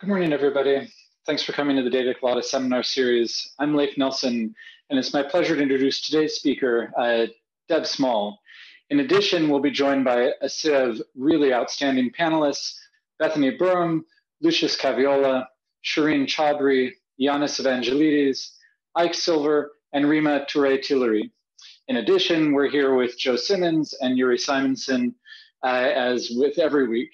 Good morning, everybody. Thanks for coming to the Data Colada seminar series. I'm Leif Nelson, and it's my pleasure to introduce today's speaker, uh, Deb Small. In addition, we'll be joined by a set of really outstanding panelists, Bethany Burum, Lucius Caviola, Shereen Chaudhry, Yanis Evangelidis, Ike Silver, and Rima Toure Tillery. In addition, we're here with Joe Simmons and Uri Simonsohn, uh, as with every week.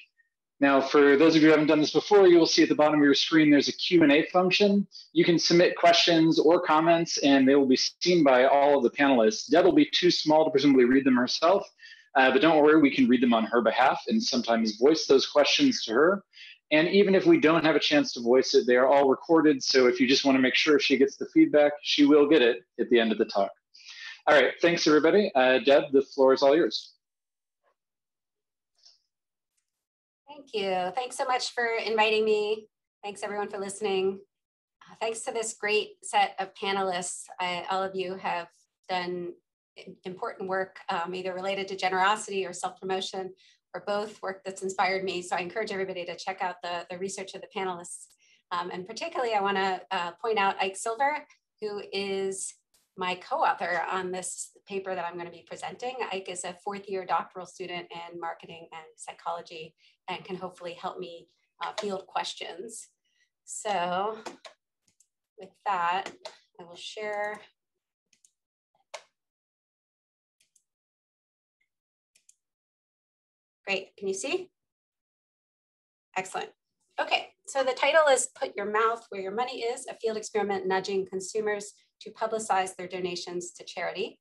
Now, for those of you who haven't done this before, you will see at the bottom of your screen, there's a Q&A function. You can submit questions or comments, and they will be seen by all of the panelists. Deb will be too small to presumably read them herself, uh, but don't worry, we can read them on her behalf and sometimes voice those questions to her. And even if we don't have a chance to voice it, they are all recorded. So if you just want to make sure she gets the feedback, she will get it at the end of the talk. All right, thanks everybody. Uh, Deb, the floor is all yours. Thank you. Thanks so much for inviting me. Thanks everyone for listening. Uh, thanks to this great set of panelists. I, all of you have done important work, um, either related to generosity or self-promotion, or both work that's inspired me. So I encourage everybody to check out the, the research of the panelists. Um, and particularly, I wanna uh, point out Ike Silver, who is my co-author on this paper that I'm going to be presenting. Ike is a fourth year doctoral student in marketing and psychology and can hopefully help me uh, field questions. So with that, I will share Great, can you see? Excellent. Okay, so the title is Put Your Mouth Where Your Money Is, a field experiment nudging consumers to publicize their donations to charity.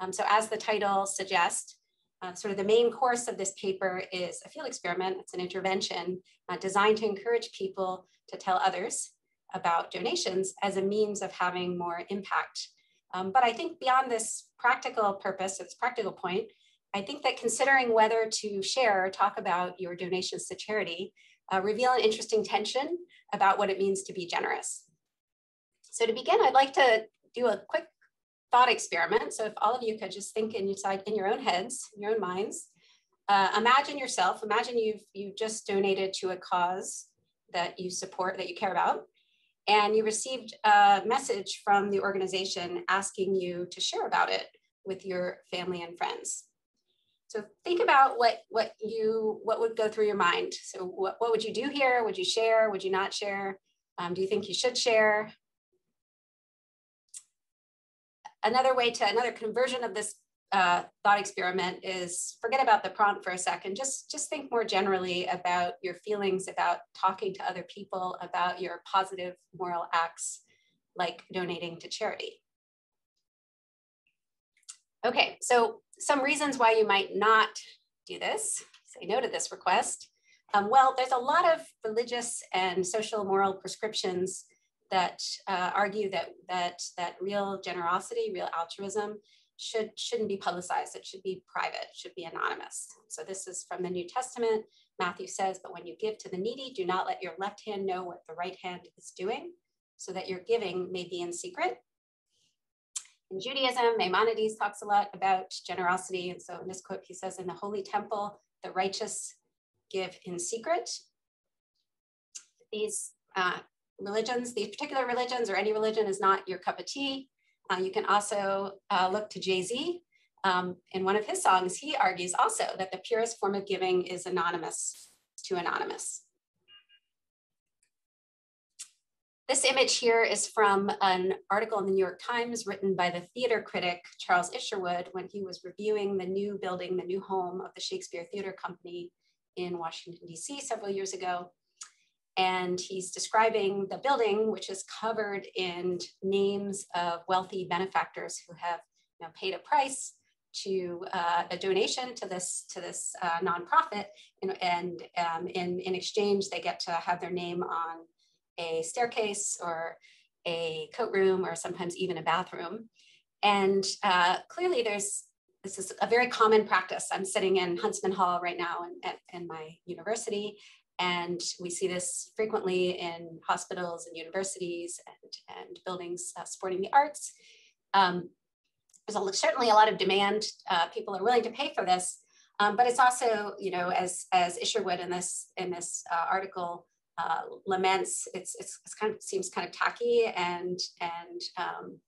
Um, so as the title suggests, uh, sort of the main course of this paper is a field experiment. It's an intervention uh, designed to encourage people to tell others about donations as a means of having more impact. Um, but I think beyond this practical purpose, its practical point, I think that considering whether to share or talk about your donations to charity uh, reveal an interesting tension about what it means to be generous. So to begin, I'd like to do a quick thought experiment. So if all of you could just think inside in your own heads, in your own minds, uh, imagine yourself, imagine you've, you've just donated to a cause that you support, that you care about, and you received a message from the organization asking you to share about it with your family and friends. So think about what, what you, what would go through your mind. So what, what would you do here? Would you share? Would you not share? Um, do you think you should share? Another way to another conversion of this uh, thought experiment is forget about the prompt for a second. Just, just think more generally about your feelings about talking to other people about your positive moral acts like donating to charity. Okay, so some reasons why you might not do this, say no to this request. Um, well, there's a lot of religious and social moral prescriptions that uh, argue that that that real generosity, real altruism should shouldn't be publicized. It should be private. should be anonymous. So this is from the New Testament. Matthew says, "But when you give to the needy, do not let your left hand know what the right hand is doing, so that your giving may be in secret." In Judaism, Maimonides talks a lot about generosity, and so in this quote, he says, "In the holy temple, the righteous give in secret." These uh, religions, these particular religions or any religion is not your cup of tea. Uh, you can also uh, look to Jay-Z. Um, in one of his songs, he argues also that the purest form of giving is anonymous to anonymous. This image here is from an article in the New York Times written by the theater critic Charles Isherwood when he was reviewing the new building, the new home of the Shakespeare Theater Company in Washington, DC several years ago. And he's describing the building, which is covered in names of wealthy benefactors who have you know, paid a price to uh, a donation to this to this uh, nonprofit, and, um, in in exchange they get to have their name on a staircase or a coat room or sometimes even a bathroom. And uh, clearly, there's this is a very common practice. I'm sitting in Huntsman Hall right now in, at, in my university, and we see this frequently in hospitals and universities and, and buildings uh, supporting the arts. Um, there's a, certainly a lot of demand. Uh, people are willing to pay for this, um, but it's also, you know, as, as Isherwood in this, in this uh, article uh, laments. It's, it's, it's, kind of seems kind of tacky and and um,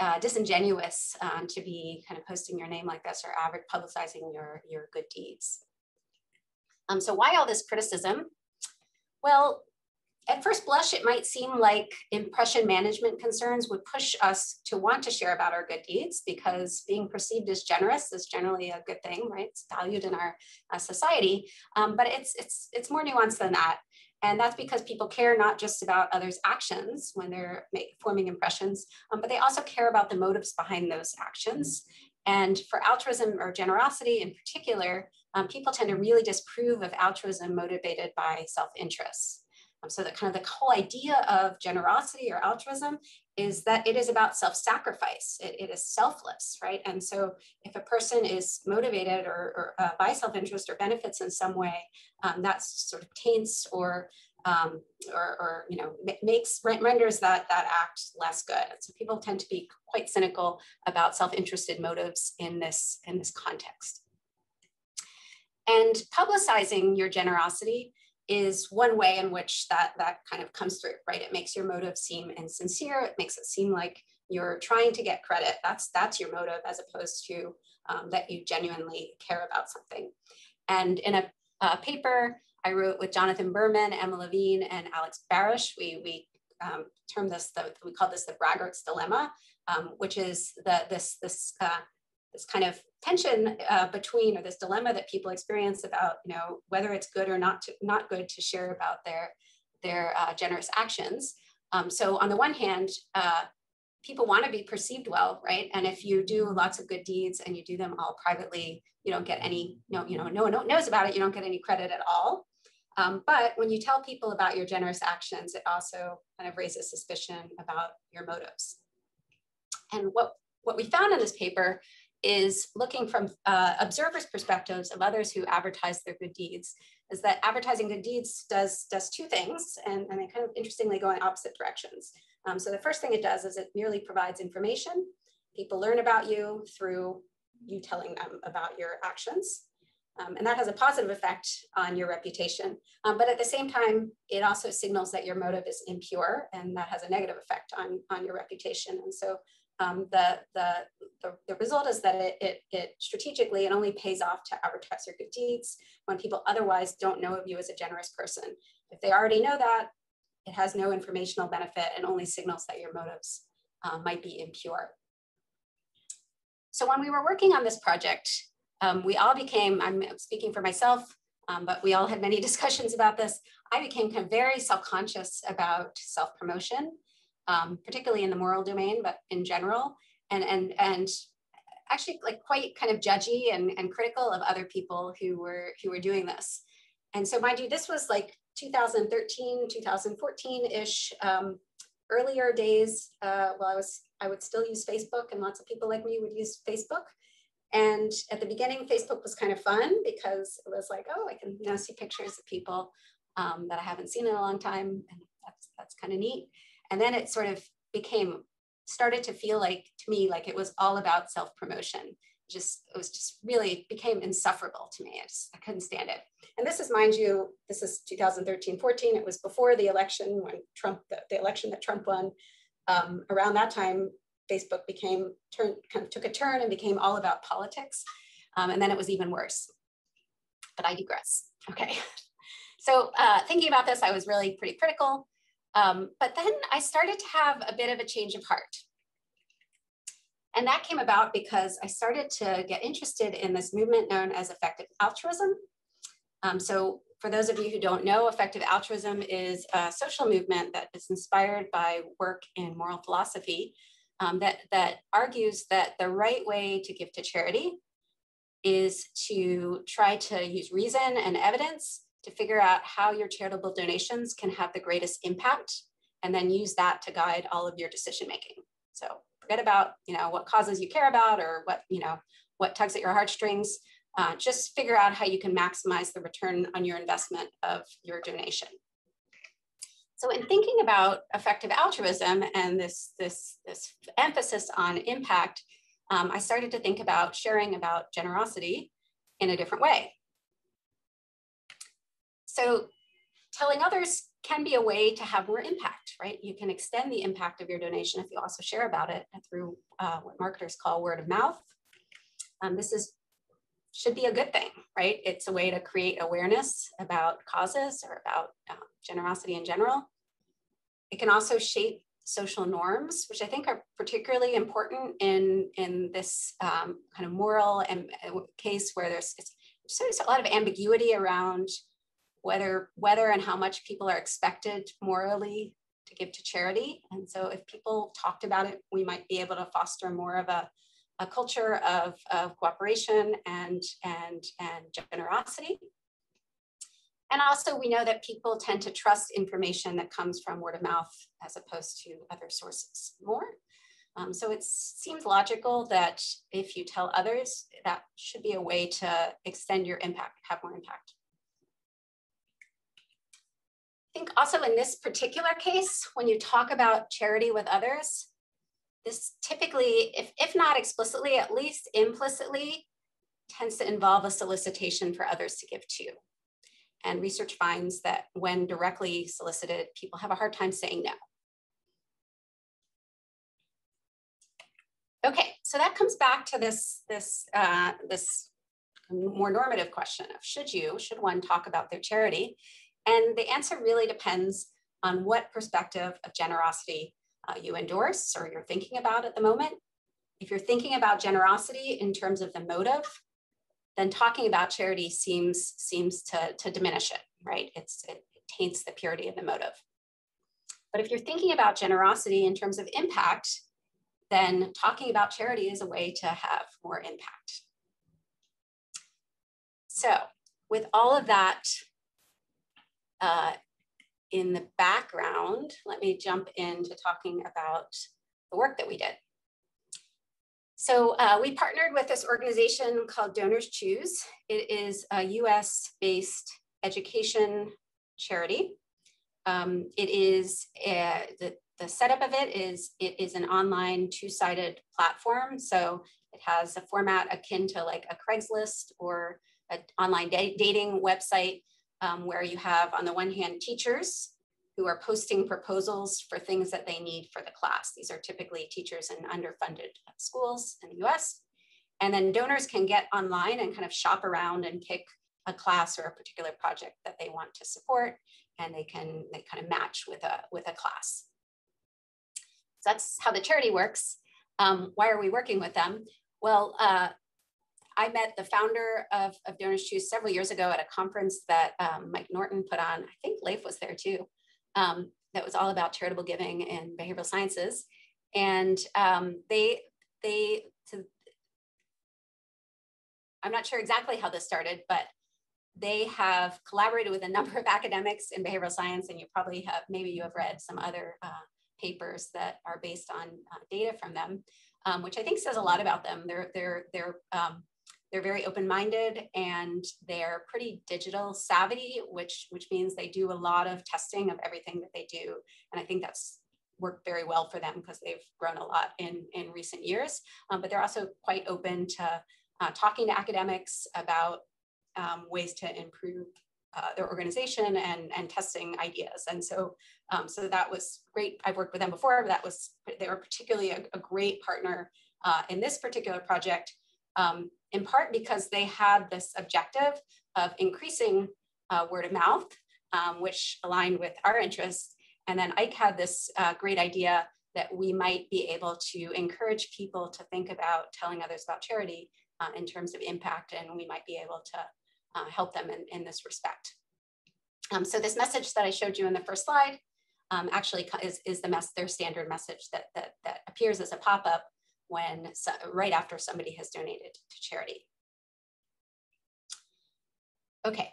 uh, disingenuous um, to be kind of posting your name like this or publicizing your your good deeds. Um, so why all this criticism? Well, at first blush, it might seem like impression management concerns would push us to want to share about our good deeds because being perceived as generous is generally a good thing, right? It's valued in our uh, society, um, but it's, it's, it's more nuanced than that. And that's because people care not just about others' actions when they're make, forming impressions, um, but they also care about the motives behind those actions. And for altruism or generosity in particular, um, people tend to really disprove of altruism motivated by self-interest. Um, so that kind of the whole idea of generosity or altruism is that it is about self-sacrifice. It, it is selfless, right? And so if a person is motivated or, or uh, by self-interest or benefits in some way, um, that sort of taints or um, or, or, you know makes renders that that act less good. So people tend to be quite cynical about self-interested motives in this in this context. And publicizing your generosity is one way in which that, that kind of comes through, right? It makes your motive seem insincere. It makes it seem like you're trying to get credit. That's, that's your motive as opposed to um, that you genuinely care about something. And in a, a, paper I wrote with Jonathan Berman, Emma Levine, and Alex Barasch, we, we um, termed this, the, we call this the braggart's dilemma, um, which is the, this, this uh, this kind of tension uh, between or this dilemma that people experience about you know whether it's good or not to, not good to share about their their uh, generous actions. Um, so on the one hand uh, people want to be perceived well right? And if you do lots of good deeds and you do them all privately you don't get any no you know no one knows about it you don't get any credit at all um, but when you tell people about your generous actions it also kind of raises suspicion about your motives and what what we found in this paper is looking from uh, observers' perspectives of others who advertise their good deeds, is that advertising good deeds does, does two things, and, and they kind of interestingly go in opposite directions. Um, so the first thing it does is it merely provides information. People learn about you through you telling them about your actions. Um, and that has a positive effect on your reputation. Um, but at the same time, it also signals that your motive is impure, and that has a negative effect on, on your reputation. And so um, the, the, the, the, result is that it, it, it, strategically, it only pays off to advertise your good deeds when people otherwise don't know of you as a generous person. If they already know that, it has no informational benefit and only signals that your motives um, might be impure. So when we were working on this project, um, we all became, I'm speaking for myself, um, but we all had many discussions about this. I became kind of very self-conscious about self-promotion um, particularly in the moral domain, but in general, and and and actually like quite kind of judgy and, and critical of other people who were who were doing this. And so mind you, this was like 2013, 2014-ish, um, earlier days. Uh, well, I was I would still use Facebook, and lots of people like me would use Facebook. And at the beginning, Facebook was kind of fun because it was like, oh, I can know see pictures of people um, that I haven't seen in a long time, and that's that's kind of neat. And then it sort of became, started to feel like to me, like it was all about self promotion. Just, it was just really became insufferable to me. I, just, I couldn't stand it. And this is, mind you, this is 2013 14. It was before the election when Trump, the, the election that Trump won. Um, around that time, Facebook became, turned, kind of took a turn and became all about politics. Um, and then it was even worse. But I digress. Okay. So uh, thinking about this, I was really pretty critical. Um, but then I started to have a bit of a change of heart. And that came about because I started to get interested in this movement known as effective altruism. Um, so for those of you who don't know, effective altruism is a social movement that is inspired by work in moral philosophy um, that, that argues that the right way to give to charity is to try to use reason and evidence to figure out how your charitable donations can have the greatest impact and then use that to guide all of your decision making. So forget about, you know, what causes you care about or what, you know, what tugs at your heartstrings. Uh, just figure out how you can maximize the return on your investment of your donation. So in thinking about effective altruism and this, this, this emphasis on impact, um, I started to think about sharing about generosity in a different way. So telling others can be a way to have more impact, right? You can extend the impact of your donation if you also share about it through uh, what marketers call word of mouth. Um, this is should be a good thing, right? It's a way to create awareness about causes or about uh, generosity in general. It can also shape social norms, which I think are particularly important in, in this um, kind of moral and, uh, case where there's, so there's a lot of ambiguity around whether, whether and how much people are expected morally to give to charity. And so if people talked about it, we might be able to foster more of a, a culture of, of cooperation and, and, and generosity. And also we know that people tend to trust information that comes from word of mouth as opposed to other sources more. Um, so it seems logical that if you tell others, that should be a way to extend your impact, have more impact. I think also in this particular case, when you talk about charity with others, this typically, if, if not explicitly, at least implicitly, tends to involve a solicitation for others to give to. And research finds that when directly solicited, people have a hard time saying no. Okay, so that comes back to this, this, uh, this more normative question of should you, should one talk about their charity? And the answer really depends on what perspective of generosity uh, you endorse or you're thinking about at the moment. If you're thinking about generosity in terms of the motive, then talking about charity seems, seems to, to diminish it, right? It's, it, it taints the purity of the motive. But if you're thinking about generosity in terms of impact, then talking about charity is a way to have more impact. So with all of that uh, in the background, let me jump into talking about the work that we did. So uh, we partnered with this organization called Donors Choose. It is a US based education charity. Um, it is, uh, the, the setup of it is, it is an online two-sided platform. So it has a format akin to like a Craigslist or an online dating website um, where you have on the one hand teachers who are posting proposals for things that they need for the class. These are typically teachers in underfunded schools in the US. And then donors can get online and kind of shop around and pick a class or a particular project that they want to support and they can they kind of match with a with a class. So that's how the charity works. Um, why are we working with them? Well, uh, I met the founder of, of Donors Choose several years ago at a conference that um, Mike Norton put on. I think Leif was there too um, that was all about charitable giving and behavioral sciences. And um, they, they, to, I'm not sure exactly how this started, but they have collaborated with a number of academics in behavioral science, and you probably have, maybe you have read some other uh, papers that are based on uh, data from them, um, which I think says a lot about them. They're, they're, they're um, they're very open-minded and they're pretty digital savvy, which, which means they do a lot of testing of everything that they do. And I think that's worked very well for them because they've grown a lot in, in recent years. Um, but they're also quite open to uh, talking to academics about um, ways to improve uh, their organization and, and testing ideas. And so, um, so that was great. I've worked with them before, but that was, they were particularly a, a great partner uh, in this particular project um, in part because they had this objective of increasing uh, word of mouth, um, which aligned with our interests. And then Ike had this uh, great idea that we might be able to encourage people to think about telling others about charity uh, in terms of impact, and we might be able to uh, help them in, in this respect. Um, so this message that I showed you in the first slide um, actually is, is the mess, their standard message that, that, that appears as a pop-up when right after somebody has donated to charity. Okay,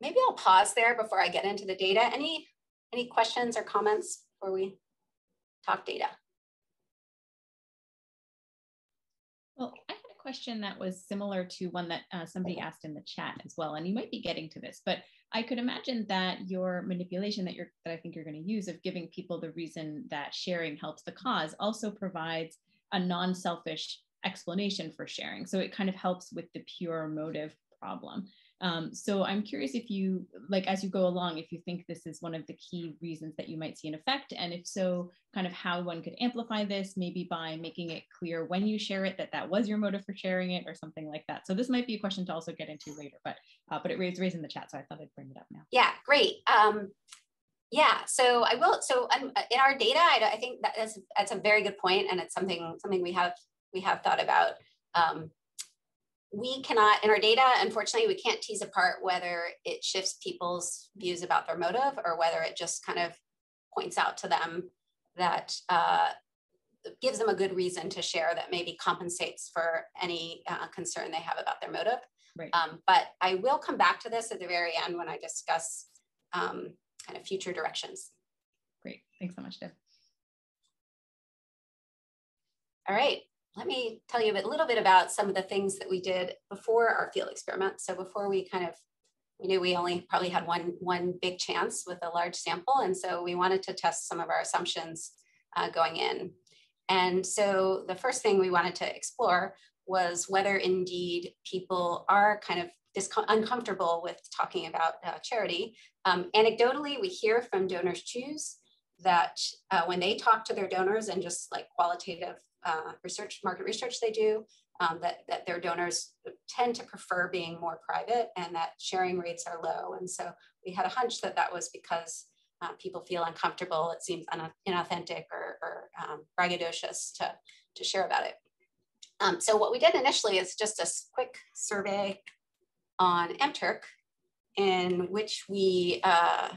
maybe I'll pause there before I get into the data. Any, any questions or comments before we talk data? Well, I had a question that was similar to one that uh, somebody asked in the chat as well, and you might be getting to this, but I could imagine that your manipulation that you're that I think you're going to use of giving people the reason that sharing helps the cause also provides a non-selfish explanation for sharing. So it kind of helps with the pure motive problem. Um, so I'm curious if you, like, as you go along, if you think this is one of the key reasons that you might see an effect, and if so, kind of how one could amplify this, maybe by making it clear when you share it that that was your motive for sharing it, or something like that. So this might be a question to also get into later, but uh, but it raised raised in the chat, so I thought I'd bring it up now. Yeah, great. Um, yeah, so I will. So um, in our data, I, I think that is that's a very good point, and it's something something we have we have thought about. Um, we cannot, in our data, unfortunately, we can't tease apart whether it shifts people's views about their motive or whether it just kind of points out to them that uh, gives them a good reason to share that maybe compensates for any uh, concern they have about their motive. Right. Um, but I will come back to this at the very end when I discuss um, kind of future directions. Great. Thanks so much, Deb. All right let me tell you a little bit about some of the things that we did before our field experiment. So before we kind of, we knew we only probably had one, one big chance with a large sample. And so we wanted to test some of our assumptions uh, going in. And so the first thing we wanted to explore was whether indeed people are kind of uncomfortable with talking about uh, charity. Um, anecdotally, we hear from Donors Choose that uh, when they talk to their donors and just like qualitative uh, research, market research they do, um, that, that their donors tend to prefer being more private and that sharing rates are low. And so we had a hunch that that was because uh, people feel uncomfortable, it seems inauthentic or, or um, braggadocious to, to share about it. Um, so what we did initially is just a quick survey on MTurk in which we uh,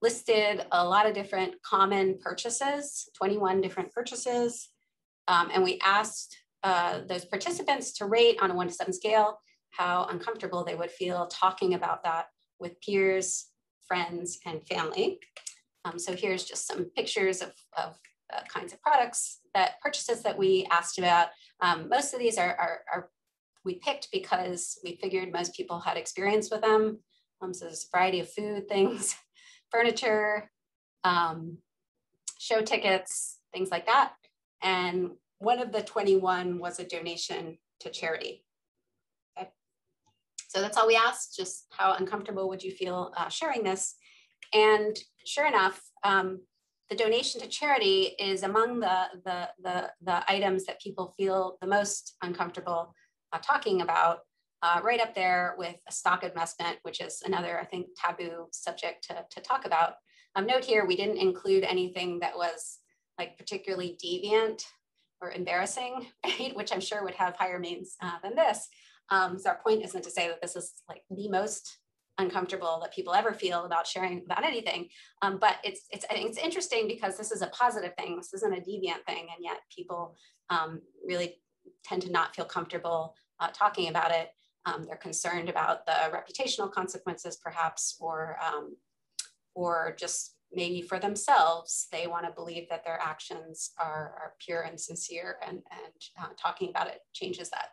listed a lot of different common purchases, 21 different purchases, um, and we asked uh, those participants to rate on a one to seven scale how uncomfortable they would feel talking about that with peers, friends, and family. Um, so here's just some pictures of, of uh, kinds of products that purchases that we asked about. Um, most of these are, are, are, we picked because we figured most people had experience with them. Um, so there's a variety of food things, furniture, um, show tickets, things like that. And one of the 21 was a donation to charity. Okay. So that's all we asked, just how uncomfortable would you feel uh, sharing this? And sure enough, um, the donation to charity is among the, the, the, the, items that people feel the most uncomfortable uh, talking about, uh, right up there with a stock investment, which is another, I think, taboo subject to, to talk about. Um, note here, we didn't include anything that was like particularly deviant or embarrassing, right? Which I'm sure would have higher means uh, than this. Um, so our point isn't to say that this is like the most uncomfortable that people ever feel about sharing about anything. Um, but it's, it's, I think it's interesting because this is a positive thing. This isn't a deviant thing. And yet people um, really tend to not feel comfortable uh, talking about it. Um, they're concerned about the reputational consequences perhaps, or, um, or just maybe for themselves, they want to believe that their actions are, are pure and sincere, and, and uh, talking about it changes that.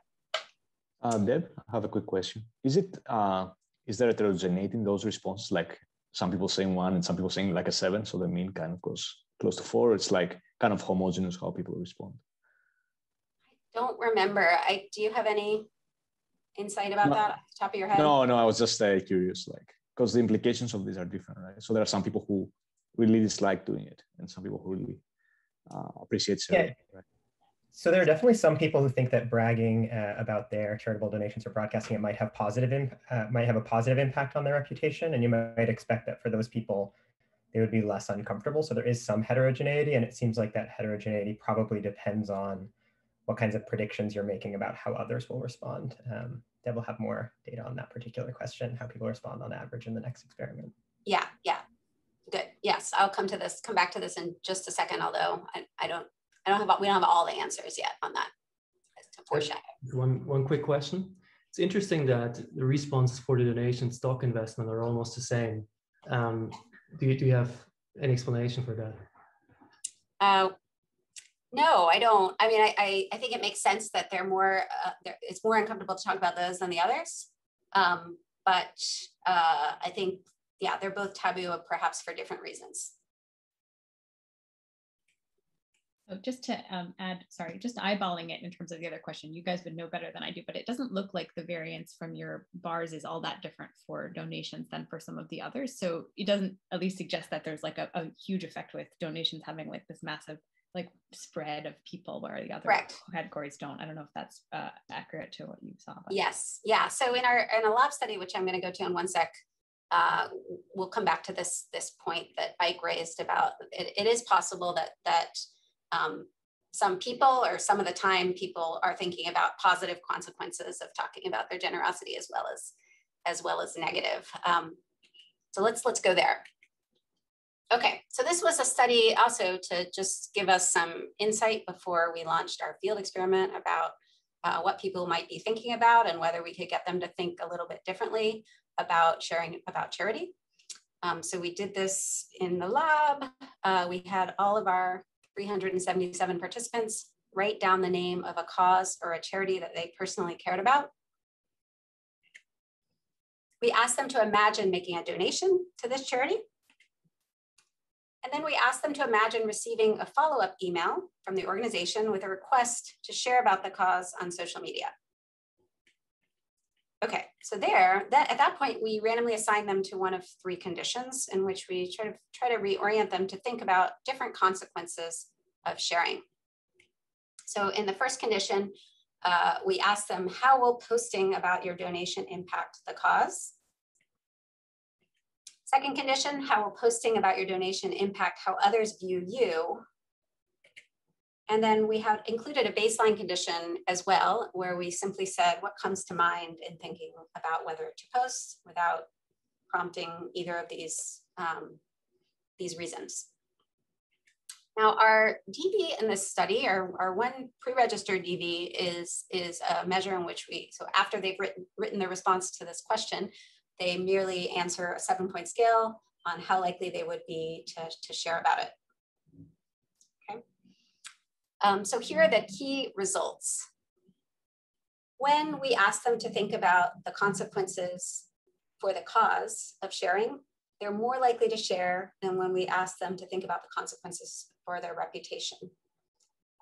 Uh, Deb, I have a quick question. Is it uh, is there heterogeneity in those responses? Like some people saying one and some people saying like a seven, so the mean kind of goes close to four. It's like kind of homogeneous how people respond. I don't remember. I do you have any insight about no, that off the top of your head? No, no. I was just uh, curious, like because the implications of these are different, right? So there are some people who really dislike doing it and some people who really uh, appreciate sharing. Yeah. Right? So there are definitely some people who think that bragging uh, about their charitable donations or broadcasting it might have positive imp- uh, might have a positive impact on their reputation, and you might expect that for those people, they would be less uncomfortable. So there is some heterogeneity, and it seems like that heterogeneity probably depends on what kinds of predictions you're making about how others will respond. Um, Deb will have more data on that particular question, how people respond on average in the next experiment. Yeah, yeah, Good. Yes, I'll come to this, come back to this in just a second, although I, I don't, I don't have, we don't have all the answers yet on that. One, one quick question. It's interesting that the responses for the donation stock investment are almost the same. Um, do, you, do you have any explanation for that? Uh, no, I don't. I mean, I, I, I, think it makes sense that they're more, uh, they're, it's more uncomfortable to talk about those than the others. Um, but uh, I think yeah, they're both taboo, perhaps for different reasons. So just to um, add, sorry, just eyeballing it in terms of the other question, you guys would know better than I do, but it doesn't look like the variance from your bars is all that different for donations than for some of the others. So it doesn't at least suggest that there's like a, a huge effect with donations having like this massive like spread of people where the other Correct. categories don't. I don't know if that's uh, accurate to what you saw. But. Yes, yeah. So in our in a lab study, which I'm going to go to in one sec, uh, we'll come back to this this point that Ike raised about it, it is possible that that um, some people or some of the time people are thinking about positive consequences of talking about their generosity as well as as well as negative. Um, so let's let's go there. Okay, so this was a study also to just give us some insight before we launched our field experiment about uh, what people might be thinking about and whether we could get them to think a little bit differently about sharing about charity. Um, so we did this in the lab. Uh, we had all of our 377 participants write down the name of a cause or a charity that they personally cared about. We asked them to imagine making a donation to this charity. And then we asked them to imagine receiving a follow-up email from the organization with a request to share about the cause on social media. Okay, so there, that, at that point, we randomly assign them to one of three conditions in which we try to, try to reorient them to think about different consequences of sharing. So in the first condition, uh, we ask them, how will posting about your donation impact the cause? Second condition, how will posting about your donation impact how others view you? And then we have included a baseline condition as well, where we simply said what comes to mind in thinking about whether to post without prompting either of these, um, these reasons. Now our DV in this study, our, our one pre-registered DV is, is a measure in which we, so after they've written, written their response to this question, they merely answer a seven point scale on how likely they would be to, to share about it. Um, so here are the key results. When we ask them to think about the consequences for the cause of sharing, they're more likely to share than when we ask them to think about the consequences for their reputation.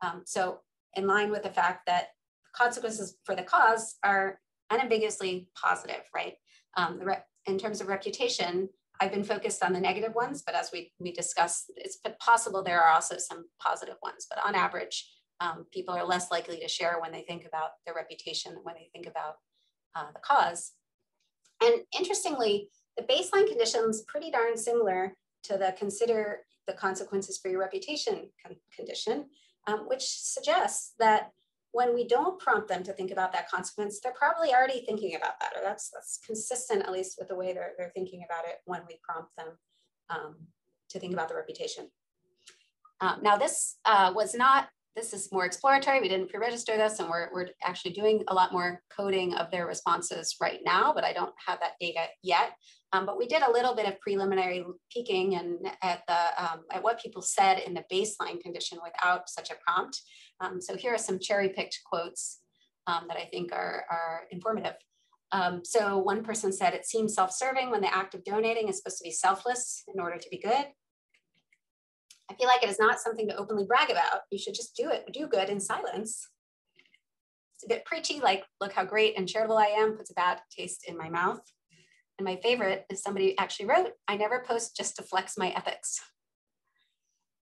Um, so in line with the fact that consequences for the cause are unambiguously positive, right? Um, in terms of reputation, I've been focused on the negative ones, but as we, we discussed, it's possible there are also some positive ones, but on average, um, people are less likely to share when they think about their reputation than when they think about uh, the cause. And interestingly, the baseline conditions pretty darn similar to the consider the consequences for your reputation con condition, um, which suggests that when we don't prompt them to think about that consequence, they're probably already thinking about that, or that's, that's consistent at least with the way they're, they're thinking about it when we prompt them um, to think about the reputation. Um, now this uh, was not, this is more exploratory. We didn't pre-register this and we're, we're actually doing a lot more coding of their responses right now, but I don't have that data yet. Um, but we did a little bit of preliminary peeking and at the um, at what people said in the baseline condition without such a prompt. Um, so here are some cherry picked quotes um, that I think are, are informative. Um, so one person said, it seems self-serving when the act of donating is supposed to be selfless in order to be good. I feel like it is not something to openly brag about. You should just do it, do good in silence. It's a bit preachy, like, look how great and charitable I am, puts a bad taste in my mouth. And my favorite is somebody actually wrote, I never post just to flex my ethics.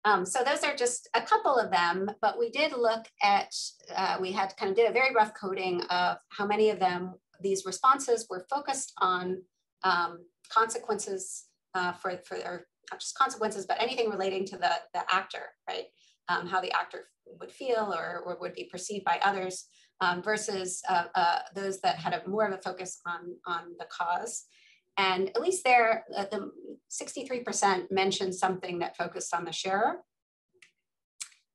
Um, so those are just a couple of them, but we did look at, uh, we had kind of did a very rough coding of how many of them, these responses were focused on um, consequences uh, for, for, or not just consequences, but anything relating to the, the actor, right? Um, how the actor would feel or, or would be perceived by others um, versus uh, uh, those that had a more of a focus on, on the cause. And at least there, uh, the 63% mentioned something that focused on the sharer.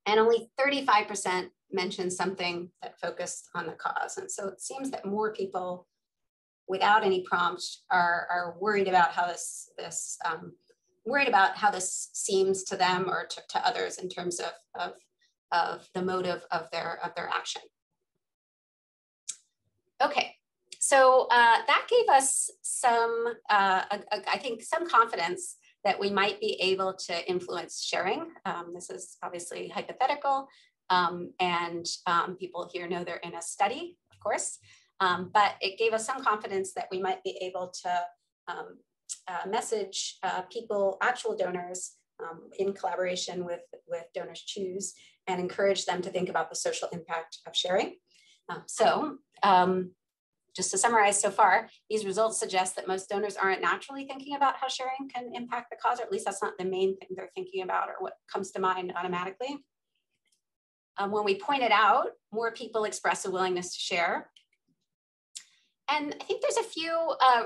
And only 35% mentioned something that focused on the cause. And so it seems that more people without any prompts are, are worried about how this, this um, worried about how this seems to them or to, to others in terms of, of, of the motive of their, of their action. Okay, so uh, that gave us some, uh, a, a, I think, some confidence that we might be able to influence sharing. Um, this is obviously hypothetical, um, and um, people here know they're in a study, of course, um, but it gave us some confidence that we might be able to um, uh, message uh, people, actual donors, um, in collaboration with, with Donors Choose and encourage them to think about the social impact of sharing. so just to summarize so far, these results suggest that most donors aren't naturally thinking about how sharing can impact the cause, or at least that's not the main thing they're thinking about or what comes to mind automatically. Um, when we point it out, more people express a willingness to share. And I think there's a few, uh,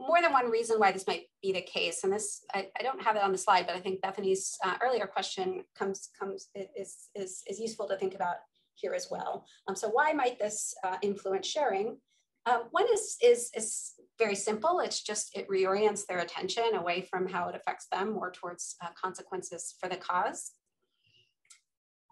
more than one reason why this might be the case. And this, I, I don't have it on the slide, but I think Bethany's uh, earlier question comes, comes is, is, is useful to think about here as well. Um, so why might this uh, influence sharing? Um, one is, is, is very simple. It's just, it reorients their attention away from how it affects them more towards uh, consequences for the cause.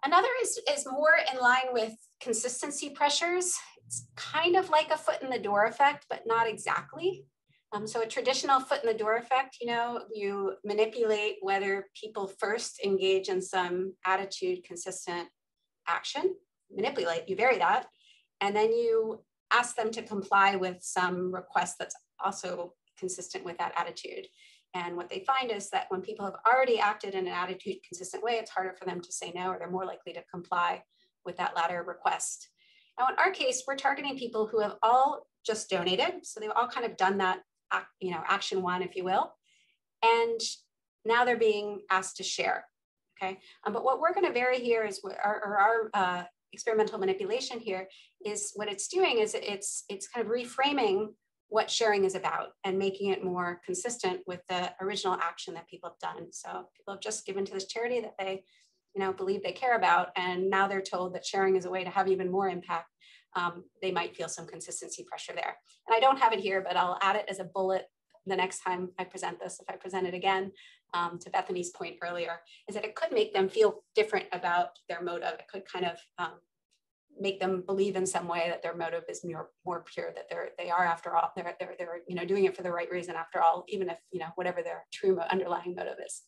Another is, is more in line with consistency pressures. It's kind of like a foot in the door effect, but not exactly. Um, so a traditional foot in the door effect, you know, you manipulate whether people first engage in some attitude consistent action, manipulate, you vary that, and then you ask them to comply with some request that's also consistent with that attitude. And what they find is that when people have already acted in an attitude consistent way, it's harder for them to say no, or they're more likely to comply with that latter request. Now, in our case, we're targeting people who have all just donated. So they've all kind of done that, you know, action one, if you will. And now they're being asked to share. Okay. Um, but what we're going to vary here is our, our uh, experimental manipulation here is what it's doing is it's it's kind of reframing what sharing is about and making it more consistent with the original action that people have done. So people have just given to this charity that they, you know, believe they care about, and now they're told that sharing is a way to have even more impact. Um, they might feel some consistency pressure there. And I don't have it here, but I'll add it as a bullet the next time I present this, if I present it again, um, to Bethany's point earlier, is that it could make them feel different about their motive. It could kind of um, make them believe in some way that their motive is more, more pure, that they're, they are after all, they're, they're, they're, you know, doing it for the right reason after all, even if, you know, whatever their true underlying motive is.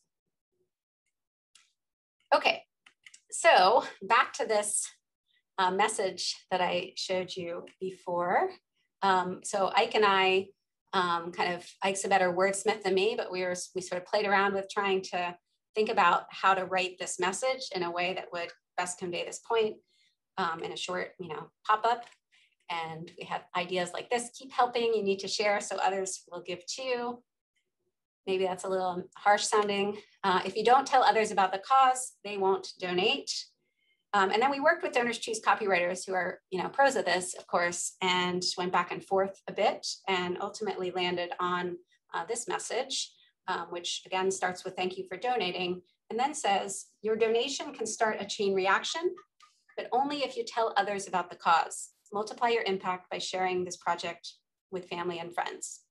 Okay, so back to this uh, message that I showed you before. Um, so Ike and I um, kind of, Ike's a better wordsmith than me, but we were, we sort of played around with trying to think about how to write this message in a way that would best convey this point um, in a short, you know, pop-up. And we had ideas like this, keep helping, you need to share so others will give too. Maybe that's a little harsh sounding. Uh, if you don't tell others about the cause, they won't donate. Um, and then we worked with Donors Choose copywriters who are, you know, pros of this, of course, and went back and forth a bit and ultimately landed on uh, this message, um, which again starts with thank you for donating and then says your donation can start a chain reaction but only if you tell others about the cause. Multiply your impact by sharing this project with family and friends.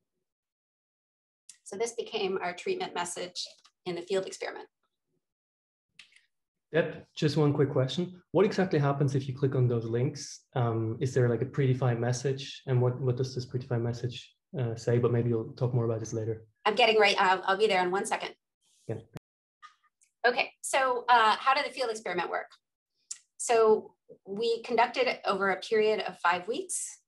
So this became our treatment message in the field experiment. Yep, just one quick question. What exactly happens if you click on those links? Um, is there like a predefined message? And what, what does this predefined message uh, say? But maybe you'll talk more about this later. I'm getting right, I'll, I'll be there in one second. Yeah. Okay, so uh, how did the field experiment work? So we conducted it over a period of five weeks.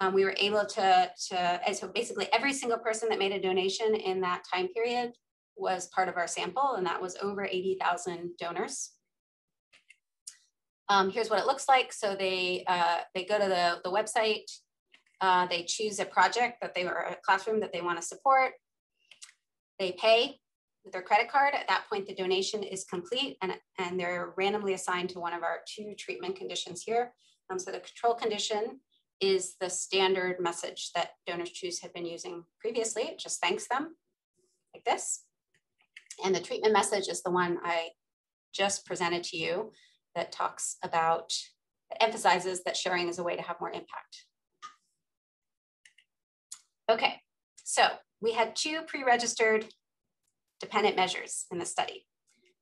Um, we were able to, to, so basically every single person that made a donation in that time period was part of our sample, and that was over 80,000 donors. Um, here's what it looks like. So they, uh, they go to the, the website, uh, they choose a project that they were a classroom that they want to support. They pay with their credit card. At that point, the donation is complete and, and they're randomly assigned to one of our two treatment conditions here. Um, so the control condition is the standard message that donors choose had been using previously. It just thanks them like this. And the treatment message is the one I just presented to you that talks about, that emphasizes that sharing is a way to have more impact. Okay, so we had two pre-registered dependent measures in the study.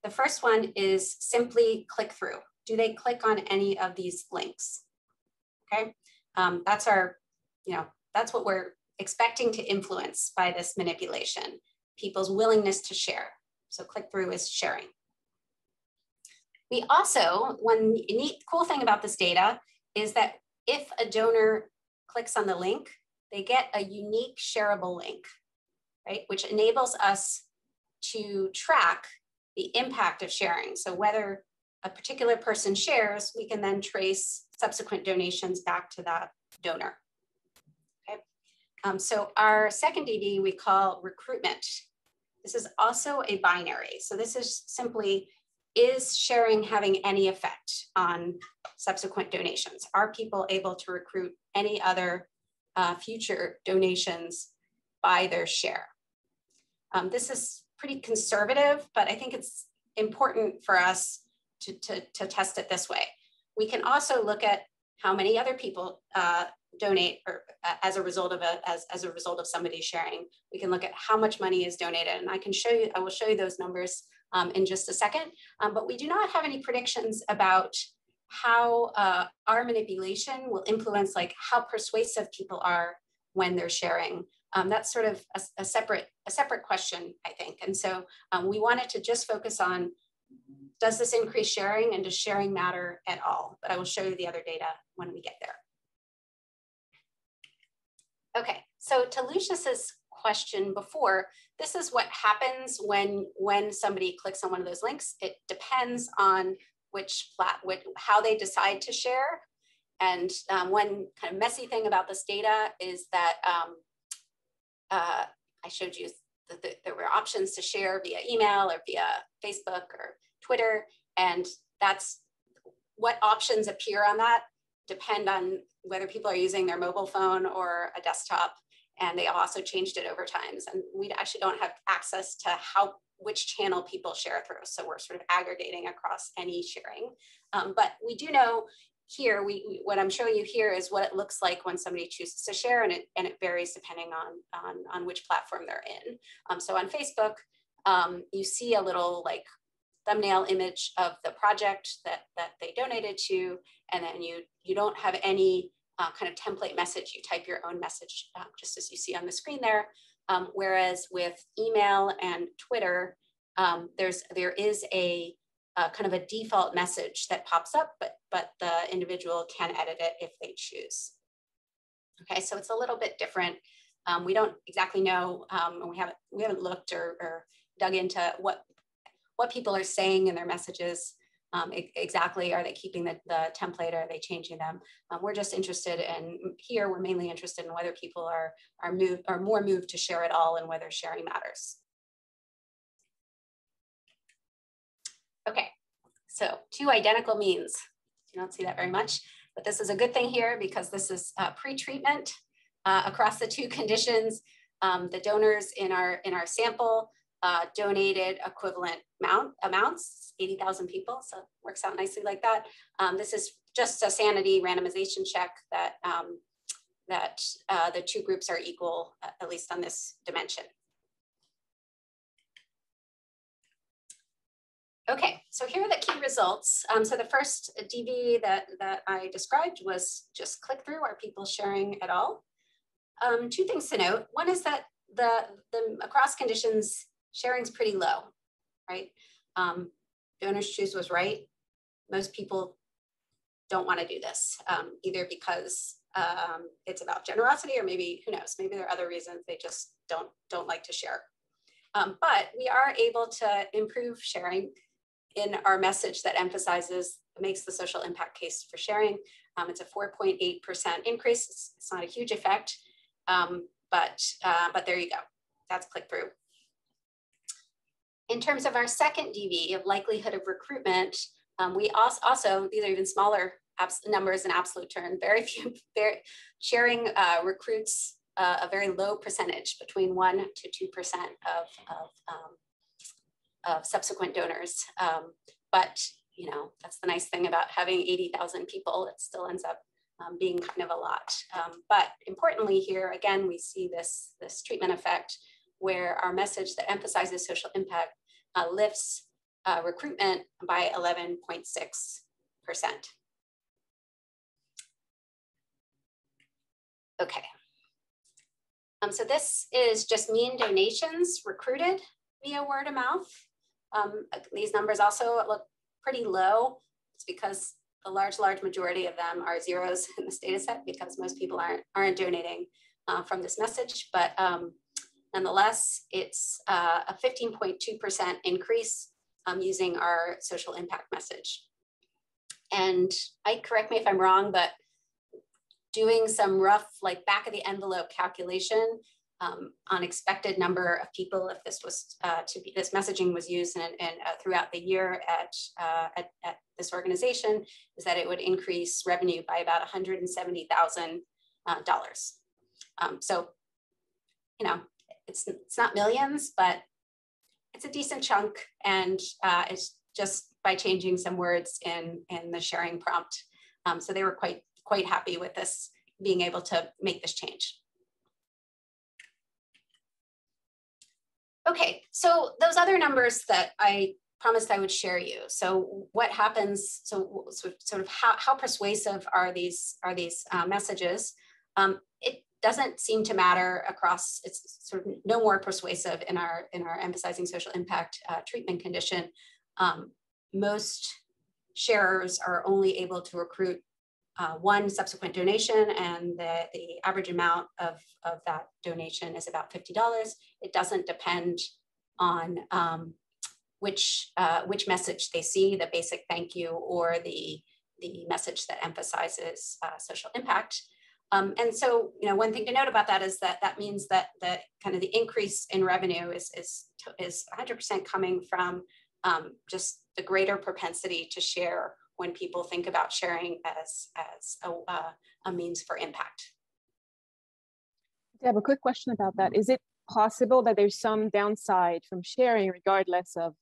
The first one is simply click through. Do they click on any of these links? Okay, um, that's our, you know, that's what we're expecting to influence by this manipulation. people's willingness to share. So click-through is sharing. We also, one neat cool thing about this data is that if a donor clicks on the link, they get a unique shareable link, right? Which enables us to track the impact of sharing. So whether a particular person shares, we can then trace subsequent donations back to that donor. Okay. Um, so our second DV we call recruitment. This is also a binary. So this is simply, is sharing having any effect on subsequent donations? Are people able to recruit any other uh, future donations by their share? Um, this is pretty conservative, but I think it's important for us to, to, to test it this way. We can also look at how many other people uh, donate or uh, as a result of a as, as a result of somebody sharing we can look at how much money is donated and i can show you i will show you those numbers um, in just a second. Um, but we do not have any predictions about how uh, our manipulation will influence like how persuasive people are when they're sharing. Um, that's sort of a, a, separate a separate question i think. And so um, we wanted to just focus on does this increase sharing and does sharing matter at all? But i will show you the other data when we get there. Okay, so to Lucius's question before, this is what happens when when somebody clicks on one of those links. It depends on which flat, which, how they decide to share. And um, one kind of messy thing about this data is that um, uh, I showed you that there were options to share via email or via Facebook or Twitter. And that's what options appear on that depend on whether people are using their mobile phone or a desktop. And they also changed it over times. And we actually don't have access to how which channel people share through. So we're sort of aggregating across any sharing. Um, but we do know here, we, what I'm showing you here is what it looks like when somebody chooses to share and it, and it varies depending on, on, on which platform they're in. Um, so on Facebook, um, you see a little like thumbnail image of the project that, that they donated to, and then you, you don't have any uh, kind of template message. You type your own message, uh, just as you see on the screen there. Um, whereas with email and Twitter, um, there's, there is a kind of a default message that pops up, but, but the individual can edit it if they choose. Okay, so it's a little bit different. Um, we don't exactly know, um, we haven't we haven't looked or, or, dug into what what people are saying in their messages um, exactly are they keeping the, the template or are they changing them? Um, we're just interested in here we're mainly interested in whether people are are moved are more moved to share it all and whether sharing matters. Okay so two identical means. You don't see that very much but this is a good thing here because this is uh, pre-treatment uh, across the two conditions um, the donors in our in our sample uh, donated equivalent amount, amounts, 80,000 people, so it works out nicely like that. Um, this is just a sanity randomization check that, um, that uh, the two groups are equal, uh, at least on this dimension. Okay, so here are the key results. Um, so the first DV that, that I described was just click through, are people sharing at all? Um, two things to note. One is that the, the across conditions sharing's pretty low, right? Um, Donors Choose was right. Most people don't want to do this, um, either because um, it's about generosity or maybe, who knows, maybe there are other reasons they just don't, don't like to share. Um, but we are able to improve sharing in our message that emphasizes, makes the social impact case for sharing. Um, it's a 4.8% increase. It's, it's, not a huge effect, um, but, uh, but there you go. That's click through. In terms of our second DV of likelihood of recruitment, um, we also, also, these are even smaller numbers in absolute terms, very few, very, sharing uh, recruits uh, a very low percentage, between one to 2% of, of, um, of subsequent donors. Um, but, you know, that's the nice thing about having 80,000 people, it still ends up um, being kind of a lot. Um, but importantly here, again, we see this, this treatment effect where our message that emphasizes social impact uh, lifts uh, recruitment by 11.6%. Okay. Um, so this is just mean donations recruited via word of mouth. Um, these numbers also look pretty low. It's because the large, large majority of them are zeros in this data set because most people aren't, aren't donating uh, from this message. But um, nonetheless, it's uh, a 15.2% increase um, using our social impact message. And I correct me if I'm wrong, but doing some rough like back of the envelope calculation um, on expected number of people if this was uh, to be this messaging was used and, and uh, throughout the year at, uh, at, at, this organization is that it would increase revenue by about $170,000. Uh, um, so, you know, it's, it's not millions, but it's a decent chunk and uh, it's just by changing some words in, in the sharing prompt. Um, so they were quite, quite happy with this, being able to make this change. Okay, so those other numbers that I promised I would share you. So what happens, so, so sort of how, how persuasive are these, are these uh, messages? Um, it doesn't seem to matter across, it's sort of no more persuasive in our, in our emphasizing social impact uh, treatment condition. Um, most sharers are only able to recruit uh, one subsequent donation and the, the average amount of, of that donation is about $50. It doesn't depend on um, which, uh, which message they see, the basic thank you or the, the message that emphasizes uh, social impact. Um, and so, you know, one thing to note about that is that that means that the kind of the increase in revenue is is is 100% coming from um, just the greater propensity to share when people think about sharing as as a, uh, a means for impact. Have a quick question about that. Is it possible that there's some downside from sharing, regardless of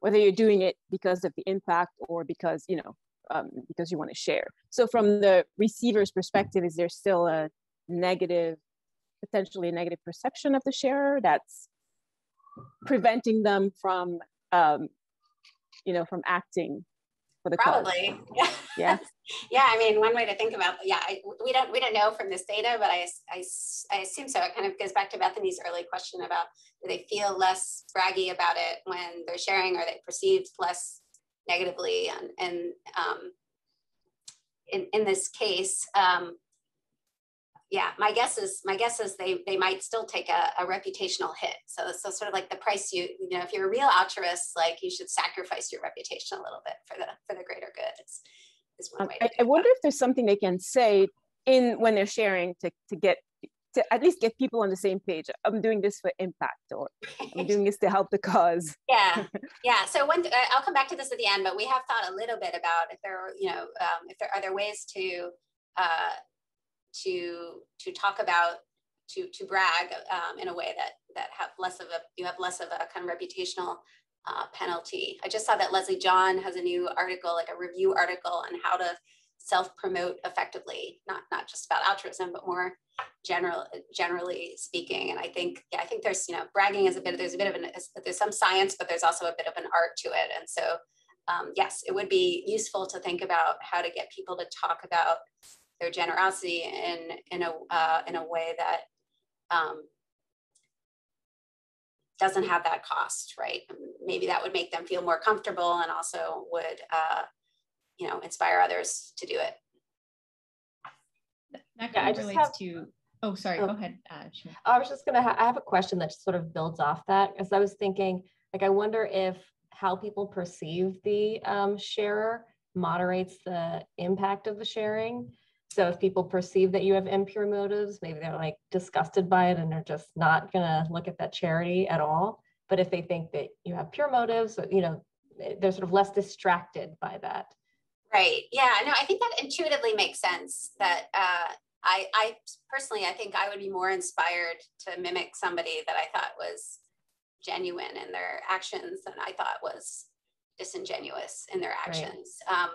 whether you're doing it because of the impact or because you know um, because you want to share. So from the receiver's perspective, is there still a negative, potentially a negative perception of the sharer that's preventing them from, um, you know, from acting for the probably cause? yeah yeah i mean one way to think about yeah I, we don't we don't know from this data but I, I i assume so it kind of goes back to bethany's early question about do they feel less braggy about it when they're sharing or they perceived less negatively and, and um, in, in this case um, yeah my guess is my guess is they they might still take a, a, reputational hit. So so sort of like the price you you know if you're a real altruist like you should sacrifice your reputation a little bit for the for the greater good it's, is one way I, I wonder if there's something they can say in when they're sharing to to get to at least get people on the same page. I'm doing this for impact, or I'm doing this to help the cause. Yeah, yeah. So when I'll come back to this at the end, but we have thought a little bit about if there, are, you know, um, if there are there ways to uh, to to talk about to to brag um, in a way that that have less of a you have less of a kind of reputational uh, penalty. I just saw that Leslie John has a new article, like a review article on how to self-promote effectively, not not just about altruism, but more general generally speaking. And I think yeah, I think there's you know bragging is a bit there's a bit of an there's some science, but there's also a bit of an art to it. And so um, yes, it would be useful to think about how to get people to talk about their generosity in in a uh, in a way that um, doesn't have that cost, right? Maybe that would make them feel more comfortable and also would uh, you know inspire others to do it. That kind yeah, of relates have, to oh sorry oh, go ahead uh, sure. i was just gonna ha- i have a question that sort of builds off that as i was thinking like i wonder if how people perceive the um, sharer moderates the impact of the sharing. So if people perceive that you have impure motives maybe they're like disgusted by it and they're just not gonna look at that charity at all. But if they think that you have pure motives you know they're sort of less distracted by that Right. Yeah. No, I think that intuitively makes sense. That uh, I, I personally, I think I would be more inspired to mimic somebody that I thought was genuine in their actions than I thought was disingenuous in their actions. Right. Um,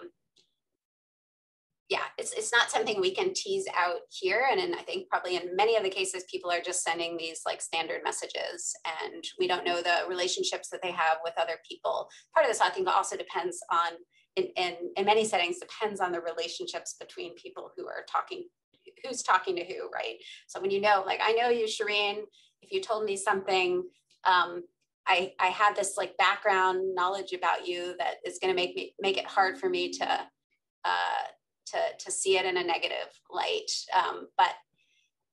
yeah, it's, it's not something we can tease out here. And in, I think probably in many of the cases, people are just sending these like standard messages and we don't know the relationships that they have with other people. Part of this, I think, also depends on in, in, in many settings depends on the relationships between people who are talking who's talking to who, right? So when you know, like, I know you, Shereen, if you told me something, um, I, I had this like background knowledge about you that is going to make me make it hard for me to uh, to to see it in a negative light. Um, but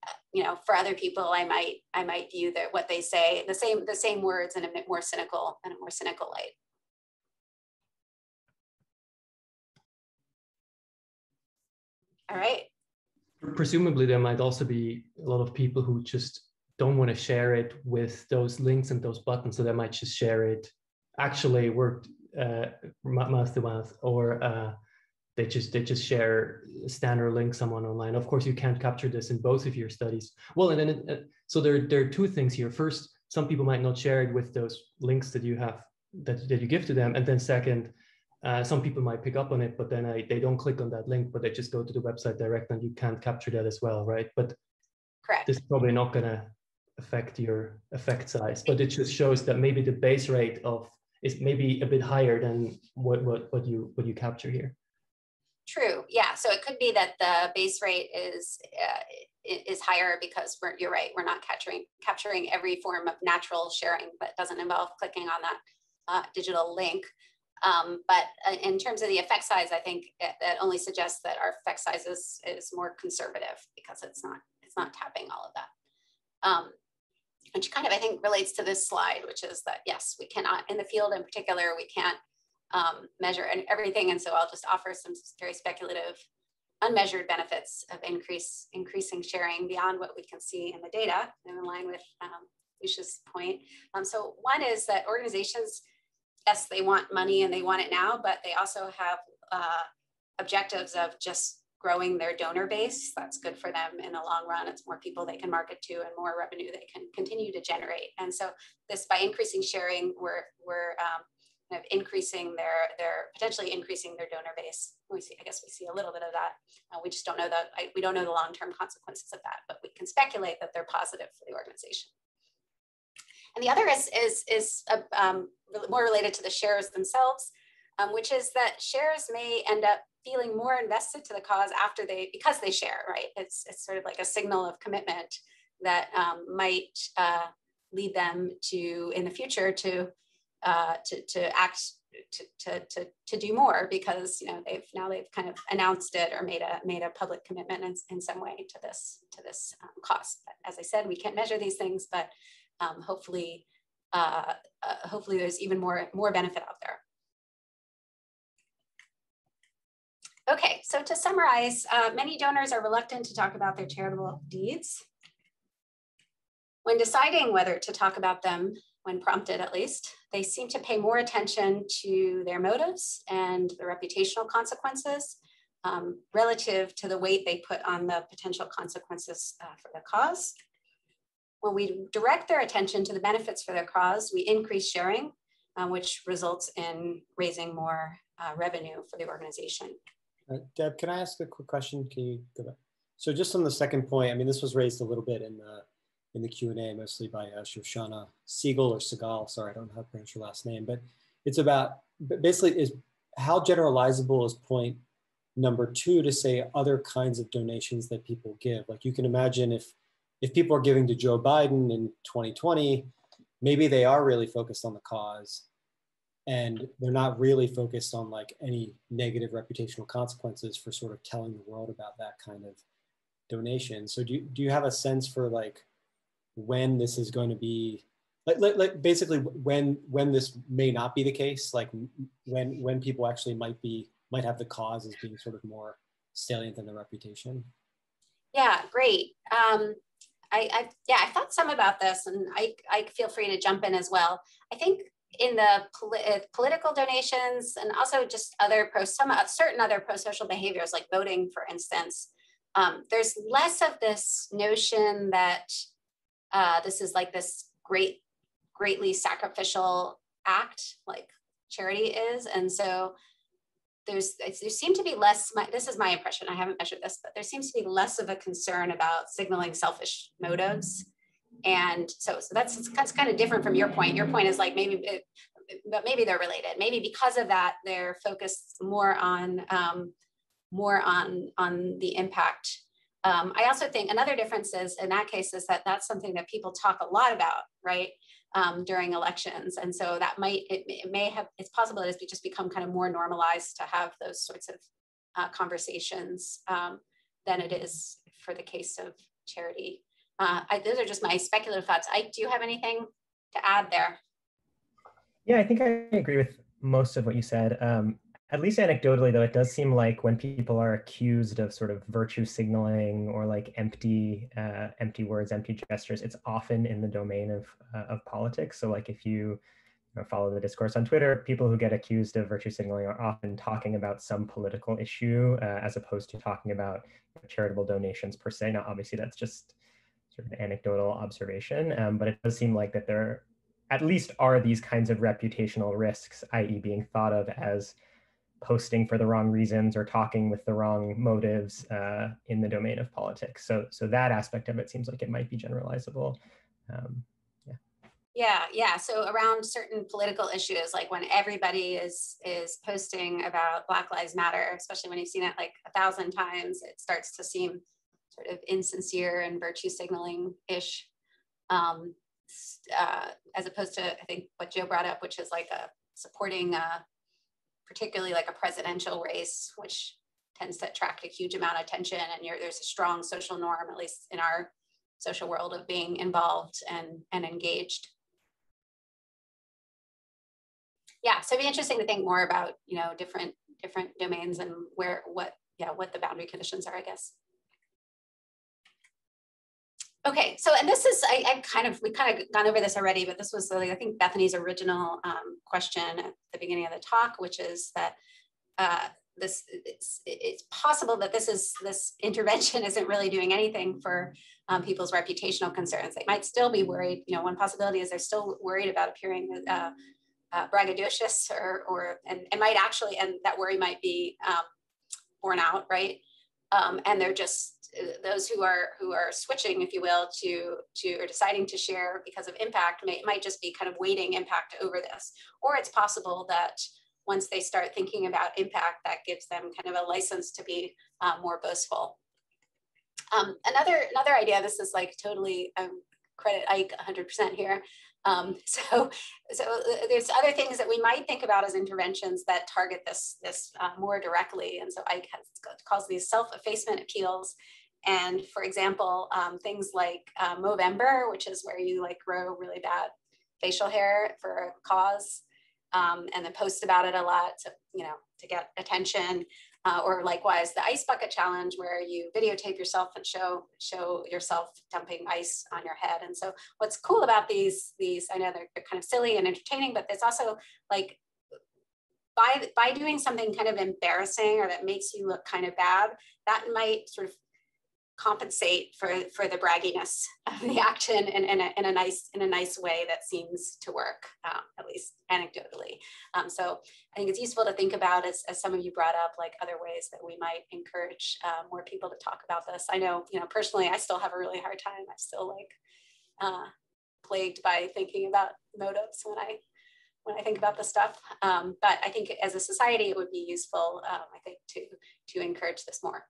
uh, you know, for other people, I might I might view that what they say the same the same words in a bit more cynical in a more cynical light. All right. Presumably, there might also be a lot of people who just don't want to share it with those links and those buttons, so they might just share it actually worked uh, mouth to mouth, or uh, they just they just share a standard link someone online. Of course, you can't capture this in both of your studies. Well, and then it, uh, so there there are two things here. First, some people might not share it with those links that you have that that you give to them, and then second, uh, some people might pick up on it, but then I, they don't click on that link, but they just go to the website direct and you can't capture that as well, right? But Correct. this is probably not going to affect your effect size, but it just shows that maybe the base rate of is maybe a bit higher than what, what, what you what you capture here. True. Yeah. So it could be that the base rate is uh, is higher because we're, you're right. We're not capturing capturing every form of natural sharing that doesn't involve clicking on that uh, digital link. Um, but uh, in terms of the effect size, I think that only suggests that our effect size is, is more conservative because it's not it's not tapping all of that. Um, which kind of I think relates to this slide, which is that yes, we cannot in the field in particular we can't um, measure and everything, and so I'll just offer some very speculative, unmeasured benefits of increase increasing sharing beyond what we can see in the data, and in line with um, Lucia's point. Um, so one is that organizations yes, they want money and they want it now, but they also have uh, objectives of just growing their donor base. That's good for them in the long run. It's more people they can market to and more revenue they can continue to generate. And so this by increasing sharing, we're we're um, kind of increasing their their potentially increasing their donor base. We see, I guess we see a little bit of that. Uh, we just don't know the I, we don't know the long term consequences of that, but we can speculate that they're positive for the organization. And the other is, is, is uh, um, more related to the shares themselves, um, which is that shares may end up feeling more invested to the cause after they, because they share, right? It's, it's sort of like a signal of commitment that um, might uh, lead them to, in the future, to, uh, to, to act to, to, to, to do more because you know they've now they've kind of announced it or made a made a public commitment in, in some way to this to this um, cost. But as I said, we can't measure these things, but um, hopefully, uh, uh, hopefully there's even more, more benefit out there. Okay, so to summarize, uh, many donors are reluctant to talk about their charitable deeds. When deciding whether to talk about them, when prompted at least, they seem to pay more attention to their motives and the reputational consequences um, relative to the weight they put on the potential consequences uh, for the cause. When we direct their attention to the benefits for their cause, we increase sharing, um, which results in raising more uh, revenue for the organization. Uh, Deb, can I ask a quick question? Can you go back? So just on the second point, I mean, this was raised a little bit in the in the Q&A, mostly by uh, Shoshana Siegel or Segal. Sorry, I don't know how to pronounce your last name, but it's about basically is how generalizable is point number two to say other kinds of donations that people give. Like you can imagine if if people are giving to Joe Biden in 2020, maybe they are really focused on the cause and they're not really focused on like any negative reputational consequences for sort of telling the world about that kind of donation. So do you, do you have a sense for like when this is going to be like, like, like basically when when this may not be the case like when when people actually might be might have the cause as being sort of more salient than the reputation yeah great um, I, I yeah, I thought some about this, and I, I feel free to jump in as well. I think in the uh, political donations and also just other pro some uh, certain other pro-social behaviors like voting, for instance, um, there's less of this notion that uh, this is like this great, greatly sacrificial act like charity is, and so there's there seems to be less my, this is my impression i haven't measured this but there seems to be less of a concern about signaling selfish motives. And so, so that's that's kind of different from your point. Your point is like maybe it, but maybe they're related. Maybe because of that they're focused more on um, more on on the impact. Um, I also think another difference is in that case is that that's something that people talk a lot about, right? Um, during elections. And so that might, it, it, may have, it's possible that it's just become kind of more normalized to have those sorts of uh, conversations um, than it is for the case of charity. Uh, I, those are just my speculative thoughts. I do you have anything to add there? Yeah, I think I agree with most of what you said. Um, at least anecdotally, though, it does seem like when people are accused of sort of virtue signaling or like empty, uh, empty words, empty gestures, it's often in the domain of uh, of politics. So, like if you, you know, follow the discourse on Twitter, people who get accused of virtue signaling are often talking about some political issue uh, as opposed to talking about charitable donations per se. Now, obviously, that's just sort of anecdotal observation, um, but it does seem like that there at least are these kinds of reputational risks, i.e., being thought of as posting for the wrong reasons or talking with the wrong motives uh, in the domain of politics. So, so that aspect of it seems like it might be generalizable. Um, yeah. Yeah, yeah. So around certain political issues, like when everybody is is posting about Black Lives Matter, especially when you've seen it like a thousand times, it starts to seem sort of insincere and virtue signaling ish, um, uh, as opposed to I think what Joe brought up, which is like a supporting uh, particularly like a presidential race, which tends to attract a huge amount of attention and there's a strong social norm, at least in our social world of being involved and, and engaged. Yeah, so it'd be interesting to think more about, you know, different different domains and where what yeah what the boundary conditions are, I guess. Okay, so and this is I, I, kind of we kind of gone over this already, but this was I think Bethany's original um, question at the beginning of the talk, which is that uh, this it's, it's possible that this is this intervention isn't really doing anything for um, people's reputational concerns. They might still be worried. You know, one possibility is they're still worried about appearing uh, uh, braggadocious, or or and it might actually and that worry might be um, borne out, right? Um, and they're just those who are who are switching, if you will, to to or deciding to share because of impact may, might just be kind of weighting impact over this. Or it's possible that once they start thinking about impact, that gives them kind of a license to be uh, more boastful. Um, another another idea. This is like totally um, credit Ike 100% here. Um, so, so uh, there's other things that we might think about as interventions that target this, this uh, more directly. And so has, calls these self-effacement appeals. And for example, um, things like uh, Movember, which is where you like grow really bad facial hair for a cause um, and then post about it a lot to, you know, to get attention. Uh, or likewise, the ice bucket challenge, where you videotape yourself and show show yourself dumping ice on your head. And so, what's cool about these these, I know they're, they're kind of silly and entertaining, but it's also like by by doing something kind of embarrassing or that makes you look kind of bad, that might sort of compensate for for the bragginess of the action in, in, a, in a nice in a nice way that seems to work um, at least anecdotally um, so i think it's useful to think about as, as some of you brought up like other ways that we might encourage uh, more people to talk about this i know you know personally i still have a really hard time i'm still like uh, plagued by thinking about motives when i when I think about this stuff. Um, but I think as a society, it would be useful, um, I think, to to encourage this more.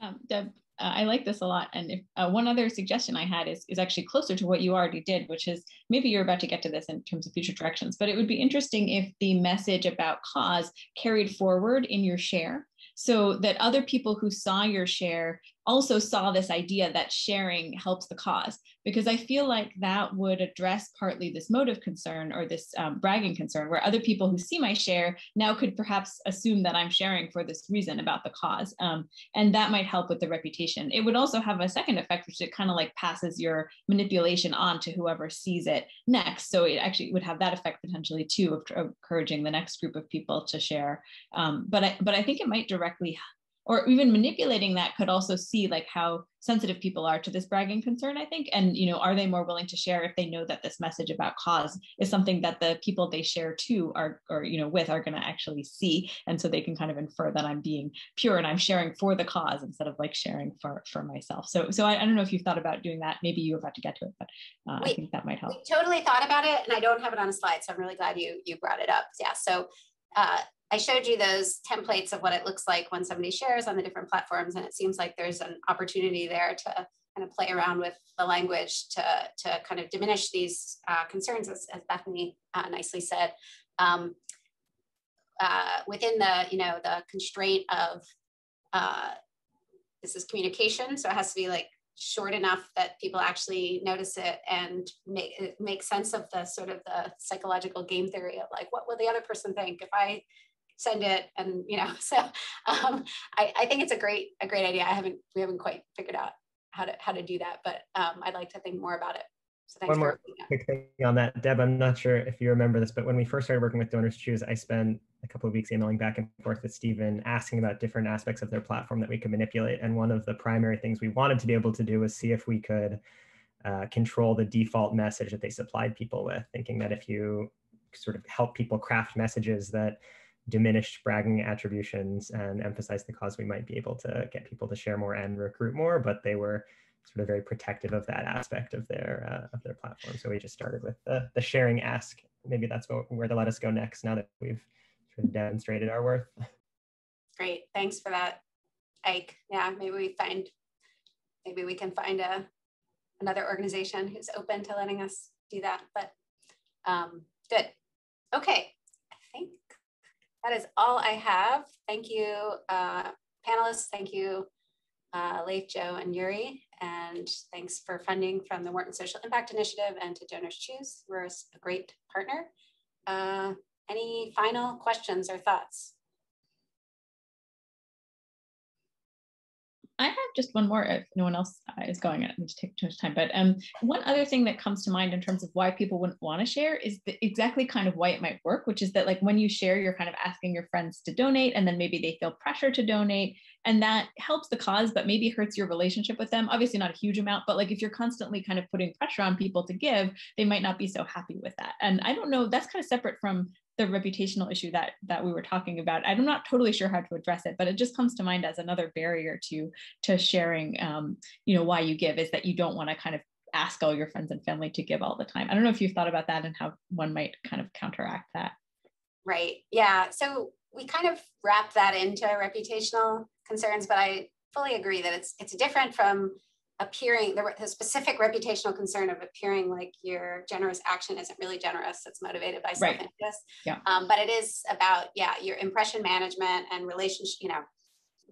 Um, Deb, uh, I like this a lot. And if, uh, one other suggestion I had is, is actually closer to what you already did, which is maybe you're about to get to this in terms of future directions, but it would be interesting if the message about cause carried forward in your share so that other people who saw your share also saw this idea that sharing helps the cause because i feel like that would address partly this motive concern or this um, bragging concern where other people who see my share now could perhaps assume that i'm sharing for this reason about the cause um, and that might help with the reputation. It would also have a second effect which it kind of like passes your manipulation on to whoever sees it next. So it actually would have that effect potentially too of, encouraging the next group of people to share. Um, but i but i think it might directly or even manipulating that could also see like how sensitive people are to this bragging concern i think. And you know are they more willing to share if they know that this message about cause is something that the people they share to are or you know with are going to actually see? And so they can kind of infer that i'm being pure and i'm sharing for the cause instead of like sharing for for myself. So so i, I don't know if you've thought about doing that. Maybe you have about to get to it but uh, we, i think that might help. we totally thought about it and i don't have it on a slide so i'm really glad you you brought it up. Yeah so uh, I showed you those templates of what it looks like when somebody shares on the different platforms, and it seems like there's an opportunity there to kind of play around with the language to, to kind of diminish these uh, concerns, as, as Bethany uh, nicely said, um, uh, within the, you know, the constraint of uh, this is communication, so it has to be like short enough that people actually notice it and make make sense of the sort of the psychological game theory of like what will the other person think? If I send it and you know so um, I, I think it's a great a great idea I haven't we haven't quite figured out how to how to do that but um, I'd like to think more about it so One more quick thing on that, Deb. I'm not sure if you remember this, but when we first started working with Donors Choose, I spent a couple of weeks emailing back and forth with Stephen, asking about different aspects of their platform that we could manipulate. And one of the primary things we wanted to be able to do was see if we could uh, control the default message that they supplied people with, thinking that if you sort of help people craft messages that diminished bragging attributions and emphasize the cause, we might be able to get people to share more and recruit more. But they were sort of very protective of that aspect of their uh, of their platform. So we just started with the, the sharing ask. Maybe that's what, where to let us go next now that we've sort of demonstrated our worth. Great, thanks for that, Ike. Yeah, maybe we find maybe we can find a another organization who's open to letting us do that. But um, good. Okay, that is all I have. Thank you, uh, panelists. Thank you, uh, Leif, Joe, and Uri. And thanks for funding from the Wharton Social Impact Initiative and to Donors Choose. We're a great partner. Uh, any final questions or thoughts? I have just one more if no one else uh, is going. I need to take too much time. But um, one other thing that comes to mind in terms of why people wouldn't want to share is the, exactly kind of why it might work, which is that like when you share, you're kind of asking your friends to donate, and then maybe they feel pressure to donate, and that helps the cause, but maybe hurts your relationship with them. Obviously, not a huge amount, but like if you're constantly kind of putting pressure on people to give, they might not be so happy with that. And I don't know. That's kind of separate from the reputational issue that that we were talking about. I'm not totally sure how to address it but it just comes to mind as another barrier to to sharing um, you know why you give is that you don't want to kind of ask all your friends and family to give all the time. I don't know if you've thought about that and how one might kind of counteract that. Right yeah so we kind of wrap that into reputational concerns but i fully agree that it's it's different from appearing the, the, specific reputational concern of appearing like your generous action isn't really generous it's motivated by self-interest right. yeah. Um, but it is about yeah your impression management and relationship you know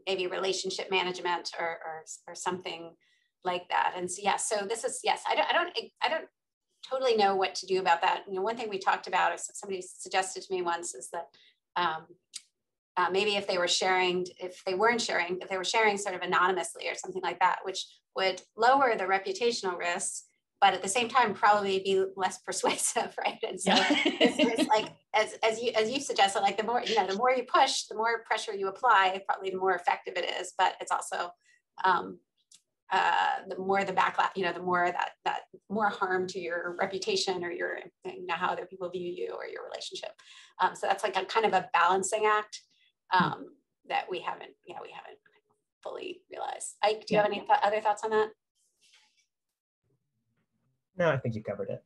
maybe relationship management or, or, or something like that and so yeah so this is yes i don't i don't i don't totally know what to do about that you know one thing we talked about or somebody suggested to me once is that um, uh, maybe if they were sharing, if they weren't sharing, if they were sharing sort of anonymously or something like that, which would lower the reputational risks, but at the same time probably be less persuasive, right? And so it's, it's, like as, as you as you suggested, like the more you know, the more you push, the more pressure you apply, probably the more effective it is. But it's also um, uh, the more the backlash, you know, the more that that more harm to your reputation or your you know how other people view you or your relationship. Um, so that's like a kind of a balancing act um, that we haven't, yeah, we haven't fully realize. Ike, do you have any th other thoughts on that? No, I think you covered it.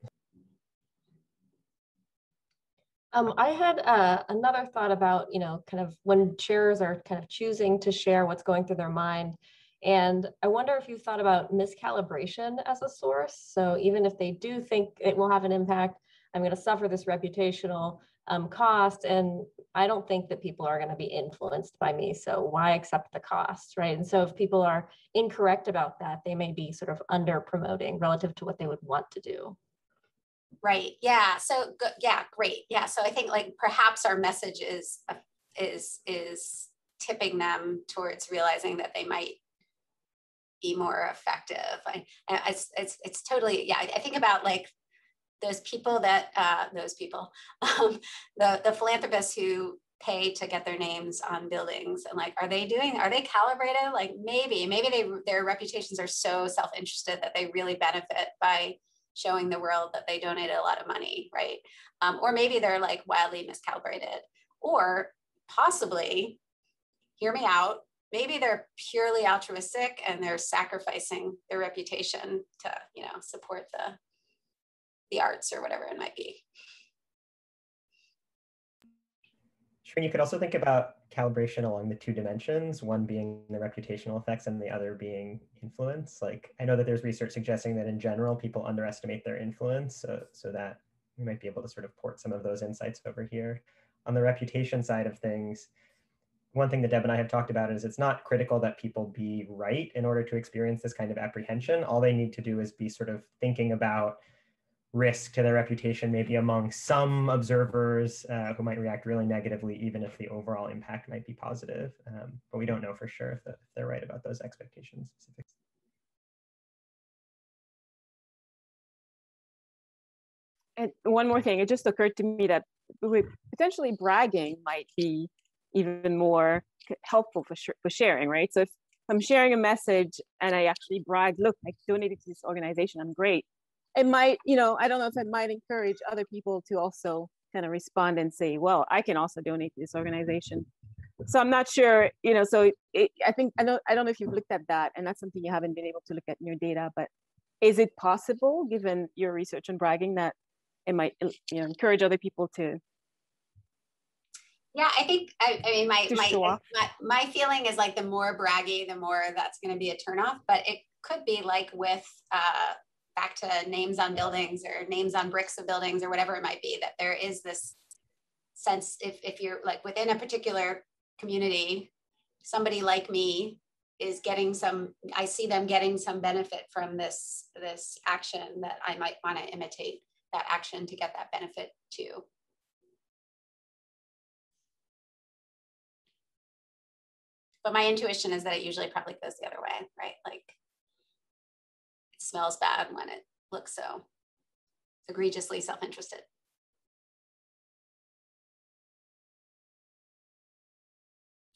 Um, I had uh, another thought about, you know, kind of when sharers are kind of choosing to share what's going through their mind. And I wonder if you thought about miscalibration as a source. So even if they do think it will have an impact, I'm going to suffer this reputational um, cost. And I don't think that people are going to be influenced by me. So why accept the cost, right? And so if people are incorrect about that, they may be sort of under promoting relative to what they would want to do. Right. Yeah. So. Yeah. Great. Yeah. So I think like perhaps our message is is is tipping them towards realizing that they might be more effective. I, it's, it's, it's totally, yeah, I think about like those people that uh, those people, um, the the philanthropists who pay to get their names on buildings and like are they doing are they calibrated? Like maybe maybe they their reputations are so self-interested that they really benefit by showing the world that they donated a lot of money right? Um, or maybe they're like wildly miscalibrated. Or possibly hear me out maybe they're purely altruistic and they're sacrificing their reputation to you know support the the arts or whatever it might be. Sure, you could also think about calibration along the two dimensions, one being the reputational effects and the other being influence. Like I know that there's research suggesting that in general, people underestimate their influence, so, so that we might be able to sort of port some of those insights over here. On the reputation side of things, one thing that Deb and I have talked about is it's not critical that people be right in order to experience this kind of apprehension. All they need to do is be sort of thinking about risk to their reputation, maybe among some observers uh, who might react really negatively, even if the overall impact might be positive. Um, but we don't know for sure if, the, if they're right about those expectations. And one more thing, it just occurred to me that potentially bragging might be even more helpful for, sh for sharing, right? So if I'm sharing a message and I actually brag, look, I donated to this organization, I'm great. It might, you know, I don't know if it might encourage other people to also kind of respond and say, well, I can also donate to this organization. So I'm not sure, you know, so it, I think, I don't, I don't know if you've looked at that and that's something you haven't been able to look at in your data, but is it possible given your research on bragging that it might you know encourage other people to yeah, I think I, I mean my my, my, my feeling is like the more braggy, the more that's going to be a turnoff. But it could be like with uh, back to names on buildings or names on bricks of buildings or whatever it might be that there is this sense if if you're like within a particular community, somebody like me is getting some i see them getting some benefit from this this action that i might want to imitate that action to get that benefit too But my intuition is that it usually probably goes the other way, right? Like smells bad when it looks so egregiously self-interested.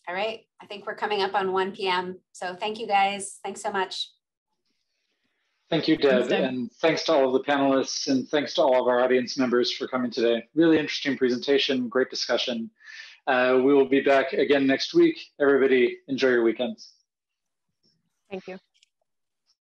All right, I think we're coming up on 1 p.m. So thank you guys. Thanks so much. Thank you, Deb, thanks, Deb, and thanks to all of the panelists and thanks to all of our audience members for coming today. Really interesting presentation, great discussion. Uh, we will be back again next week. Everybody, enjoy your weekends. Thank you.